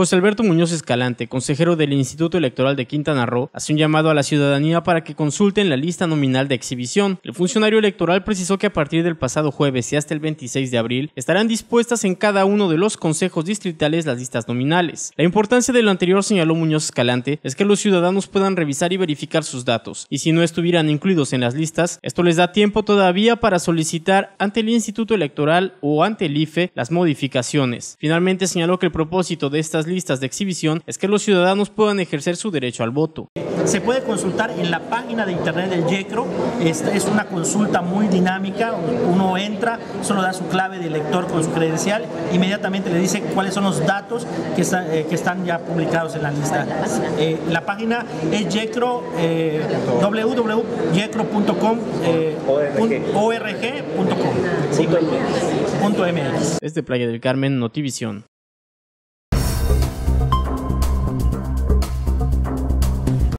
José Alberto Muñoz Escalante, consejero del Instituto Electoral de Quintana Roo, hace un llamado a la ciudadanía para que consulten la lista nominal de exhibición. El funcionario electoral precisó que a partir del pasado jueves y hasta el 26 de abril estarán dispuestas en cada uno de los consejos distritales las listas nominales. La importancia de lo anterior, señaló Muñoz Escalante, es que los ciudadanos puedan revisar y verificar sus datos, y si no estuvieran incluidos en las listas, esto les da tiempo todavía para solicitar ante el Instituto Electoral o ante el IFE las modificaciones. Finalmente señaló que el propósito de estas listas de exhibición es que los ciudadanos puedan ejercer su derecho al voto. Se puede consultar en la página de internet del YECRO, es, es una consulta muy dinámica, uno entra, solo da su clave de lector con su credencial, inmediatamente le dice cuáles son los datos que, está, eh, que están ya publicados en la lista. Eh, la página es YECRO, eh, www.yecro.com, eh, org.com, sí, punto MX. Desde Playa del Carmen, Notivisión.